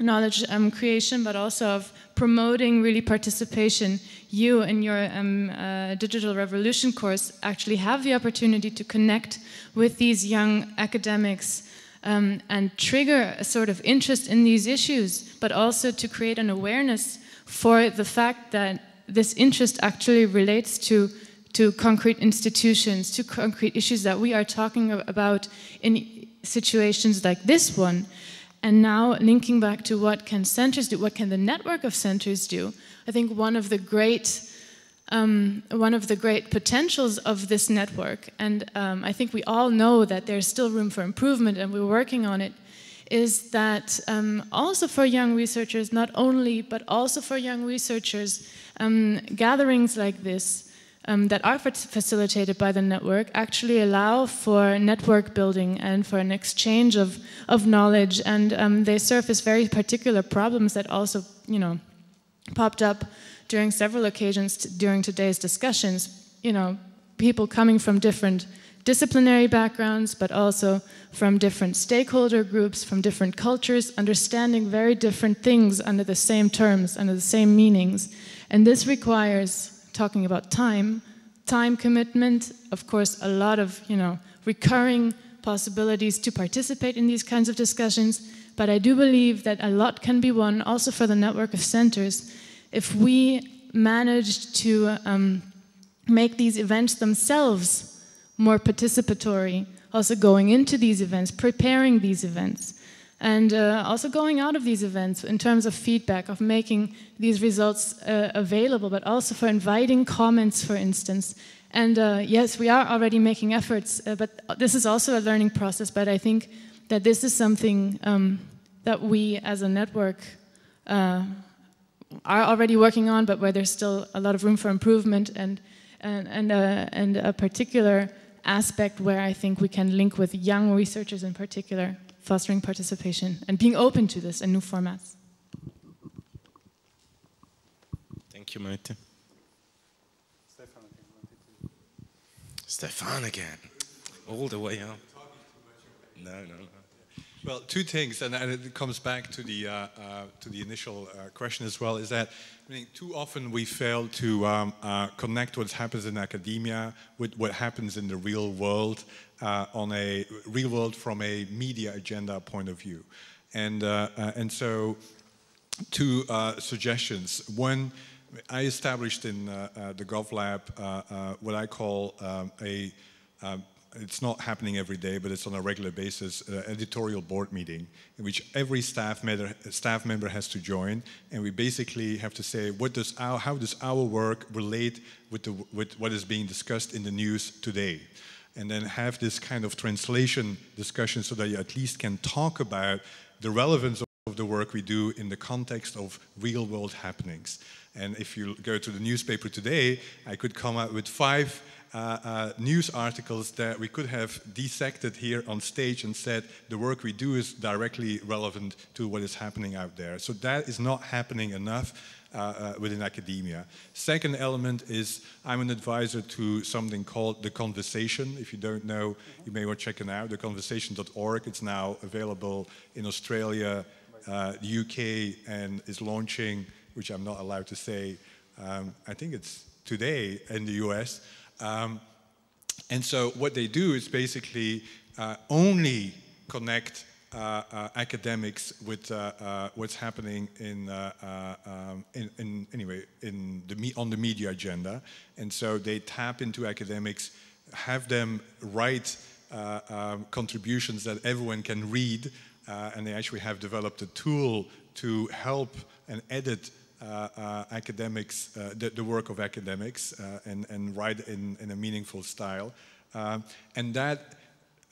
knowledge um, creation, but also of promoting really participation. You in your um, uh, digital revolution course actually have the opportunity to connect with these young academics um, and trigger a sort of interest in these issues, but also to create an awareness for the fact that this interest actually relates to, to concrete institutions, to concrete issues that we are talking about in situations like this one. And now linking back to what can centers do, what can the network of centers do, I think one of the great um, one of the great potentials of this network, and um, I think we all know that there's still room for improvement and we're working on it, is that um, also for young researchers, not only, but also for young researchers, um, gatherings like this um, that are facilitated by the network actually allow for network building and for an exchange of, of knowledge. And um, they surface very particular problems that also, you know, popped up during several occasions during today's discussions. You know, people coming from different disciplinary backgrounds, but also from different stakeholder groups, from different cultures, understanding very different things under the same terms, under the same meanings. And this requires talking about time, time commitment, of course, a lot of, you know, recurring possibilities to participate in these kinds of discussions. But I do believe that a lot can be won also for the network of centers if we manage to um, make these events themselves more participatory, also going into these events, preparing these events, and uh, also going out of these events in terms of feedback, of making these results uh, available, but also for inviting comments, for instance. And uh, yes, we are already making efforts, uh, but this is also a learning process. But I think that this is something um, that we as a network uh, are already working on, but where there's still a lot of room for improvement and, and, and, uh, and a particular aspect where I think we can link with young researchers in particular, fostering participation and being open to this and new formats. Thank you, Maite. Stefan again, all the way up. No, no, no. Well, two things, and, it comes back to the uh, uh, to the initial uh, question as well. Is that I mean, too often we fail to um, uh, connect what happens in academia with what happens in the real world uh, on a real world from a media agenda point of view, and uh, and so two suggestions. One. I established in the GovLab what I call um, a um, it's not happening every day, but it's on a regular basis, uh, editorial board meeting in which every staff member, staff member has to join, and we basically have to say, what does our, how does our work relate with, the, with what is being discussed in the news today? And then have this kind of translation discussion so that you at least can talk about the relevance of the work we do in the context of real world happenings. And if you go to the newspaper today, I could come out with five uh, uh, news articles that we could have dissected here on stage and said the work we do is directly relevant to what is happening out there. So that is not happening enough uh, uh, within academia. Second element is I'm an advisor to something called The Conversation. If you don't know, you may want to check it out, theconversation.org. It's now available in Australia, uh, the UK, and is launching, which I'm not allowed to say, um, I think it's today in the US. Um, and so what they do is basically uh, only connect uh, uh, academics with uh, uh, what's happening in, uh, um, in, in, anyway in the on the media agenda, and so they tap into academics, have them write um, contributions that everyone can read, and they actually have developed a tool to help and edit academics, uh, the, the, work of academics, and, and write in, in a meaningful style. Um, and that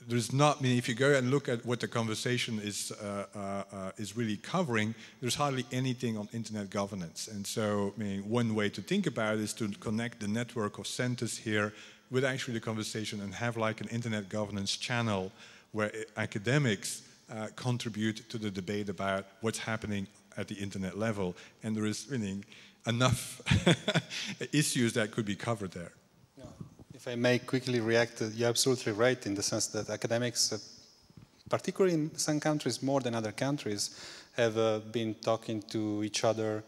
there's not, mean, if you go and look at what the conversation is, uh, uh, is really covering, there's hardly anything on internet governance. And so, I mean, one way to think about it is to connect the network of centers here with actually the conversation and have like an internet governance channel where academics uh, contribute to the debate about what's happening at the internet level, and there is really enough issues that could be covered there. If I may quickly react, you're absolutely right in the sense that academics, uh, particularly in some countries more than other countries, have uh, been talking to each other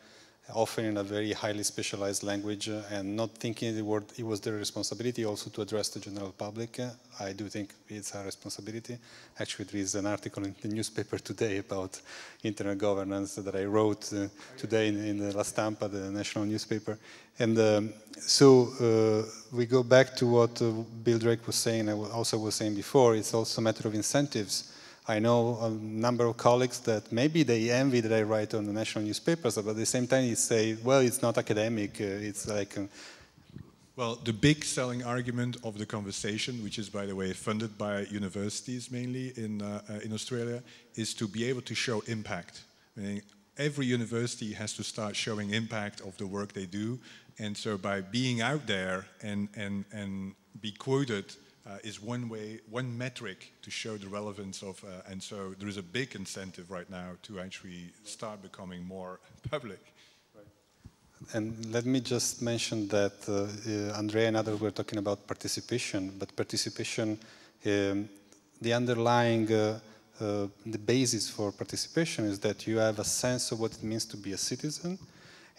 often in a very highly specialized language uh, and not thinking it, it was their responsibility also to address the general public. Uh, I do think it's our responsibility. Actually, there is an article in the newspaper today about internet governance that I wrote uh, today in, in, the La Stampa, the national newspaper. And um, so uh, we go back to what uh, Bill Drake was saying, I also was saying before, it's also a matter of incentives I know a number of colleagues that maybe they envy that I write on the national newspapers, but at the same time, you say, well, it's not academic. Uh, it's like. Um, well, the big selling argument of the conversation, which is, by the way, funded by universities mainly in, uh, uh, in Australia, is to be able to show impact. Every university has to start showing impact of the work they do And so by being out there and, and, and be quoted uh, is one way, one metric to show the relevance of, uh, and so there is a big incentive right now to actually start becoming more public. And let me just mention that uh, uh, Andrea and others were talking about participation, but participation, um, the underlying, uh, uh, the basis for participation is that you have a sense of what it means to be a citizen.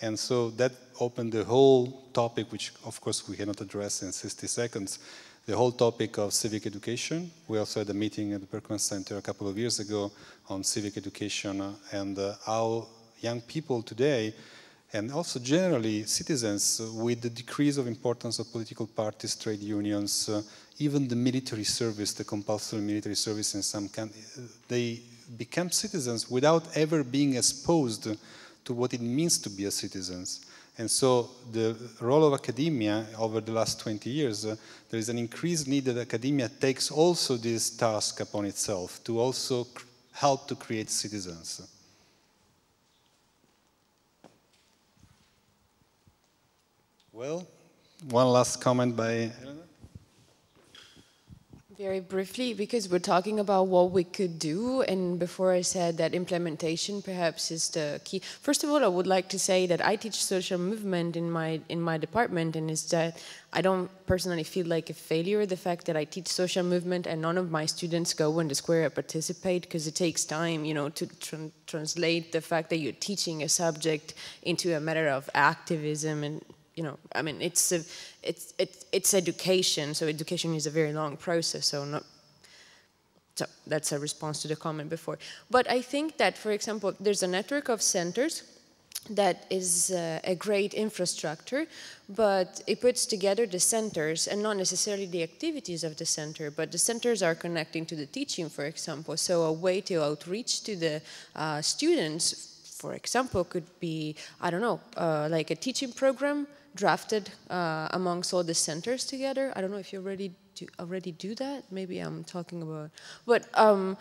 And so that opened the whole topic, which of course we cannot address in 60 seconds, the whole topic of civic education. We also had a meeting at the Berkman Center a couple of years ago on civic education and uh, how young people today and also generally citizens uh, with the decrease of importance of political parties, trade unions, uh, even the military service, the compulsory military service in some countries, uh, they become citizens without ever being exposed to what it means to be a citizen. And so the role of academia over the last 20 years, uh, there is an increased need that academia takes also this task upon itself to also help to create citizens. Well, one last comment by Elena. Very briefly, because we're talking about what we could do, and before I said that implementation perhaps is the key. First of all, I would like to say that I teach social movement in my in my department, and is that I don't personally feel like a failure the fact that I teach social movement and none of my students go in the square and participate because it takes time, you know, to tr translate the fact that you're teaching a subject into a matter of activism and you know, I mean, it's a, it's it's it's education. So education is a very long process. So not. So that's a response to the comment before. But I think that, for example, there's a network of centers that is uh, a great infrastructure, but it puts together the centers and not necessarily the activities of the center, but the centers are connecting to the teaching, for example. So a way to outreach to the uh, students, for example, could be, I don't know, uh, like a teaching program drafted uh, amongst all the centers together. I don't know if you already do, already do that. Maybe I'm talking about, but um,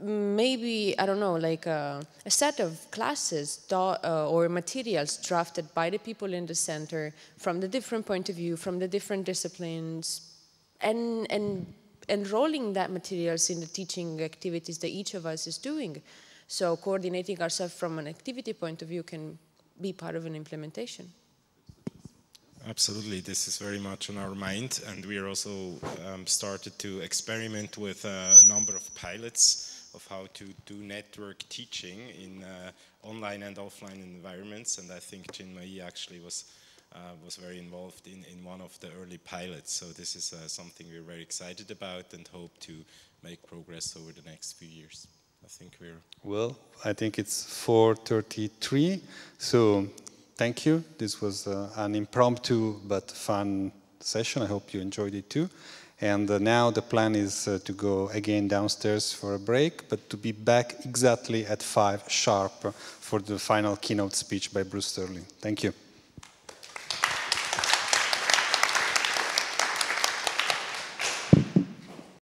maybe I don't know, like a, uh, a set of classes uh, or materials drafted by the people in the center from the different point of view, from the different disciplines, and and enrolling that materials in the teaching activities that each of us is doing. So coordinating ourselves from an activity point of view can be part of an implementation. Absolutely, this is very much on our mind, and we are also um, started to experiment with a number of pilots of how to do network teaching in uh, online and offline environments. And I think Chinmayi actually was uh, was very involved in, in one of the early pilots. So this is uh, something we're very excited about and hope to make progress over the next few years. I think we're well. I think it's 4:33. So thank you. This was uh, an impromptu but fun session. I hope you enjoyed it too. And uh, now the plan is uh, to go again downstairs for a break, but to be back exactly at 5 sharp for the final keynote speech by Bruce Sterling. Thank you.